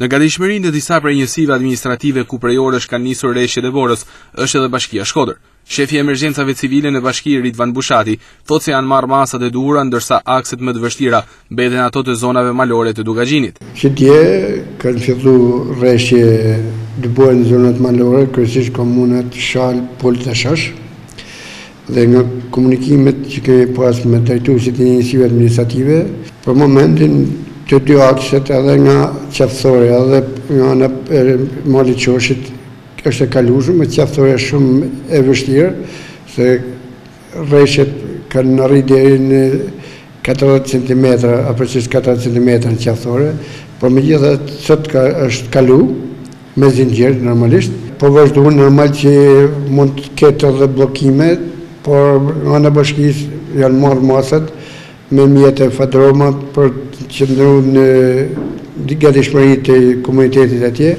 Në gatishmëri në disa prej njësive administrative ku prej orësh kanë nisur reshjet e borës, është edhe Bashkia Shkodër. Shefi i Emergjencave Civile në bashki, Ridvan Bushati, thotë se janë marrë masat e duhura ndërsa akset më të vështira mbeten ato të zonave malore të Dukagjinit. Që dje kanë fillu reshje dëbore në zonat malore, kryesisht komunat Shalë, Pult dhe Shosh. dhe nga komunikimet që kemi pas me drejtuesit e njësive administrative, për momentin të dy akset edhe nga Qafë Thore edhe nga Mali i Shoshit është e kalushme, ama Qafë Thore shumë e vështirë, se reshjet kanë mrri deri në 40 cm, afërsisht 40 cm në Qafë Thore, por megjithatë sot është kalu, Me zinxhir normalisht. Po vazhdu normal që mund të ketë edhe bllokime, por nga ana e bashkisë janë marrë masat me mjete fadroma për të qëndru në gatishmëri të komunitetit atje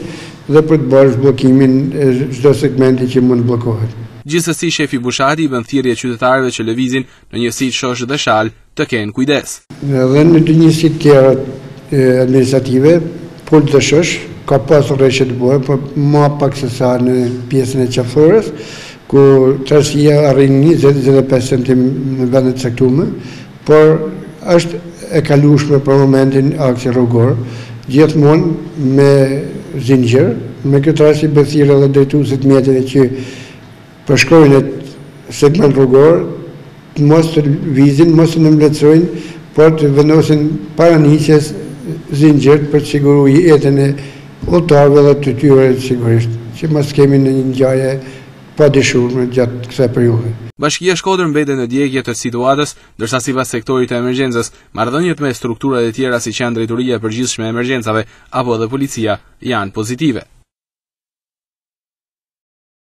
dhe për të bërë zhbllokimin e çdo segmenti që mund të bllokohet. Gjithsesi shefi Bushati i bën thirrje qytetarëve që lëvizin Në njësitë Shosh dhe Shalë të kenë kujdes. Edhe në dy njësitë tjera administrative, Pult dhe Shosh, ka pas reshje dëbore, por po ma pak sesa në pjesën e Qafë Thores, ku trashësia arrin 20-25 centim në vende të caktume, por është e kalushme për momentin aksi rrugor, gjithmonë me zinxhir, me këtë rast i bëj thirrje dhe drejtuesve të mjeteve që përshkojnë atë segment rrugor, mos të lëvizin, mos të nënvleftësojnë, por të vendosin para nisjes zinxhirët për të siguru jetën e udhëtarëve dhe të tyre sigurisht, që mos të kemi ndonjë ngjarje të padëshirume gjatë kësaj periudhe. Bashkia Shkodër mbetet në ndjekje të situatës, ndërsa sipas sektorit të emergjencës, marrëdhëniet me strukturat e tjera siç janë Drejtoria e Përgjithshme e Emergjencave apo edhe Policia janë pozitive.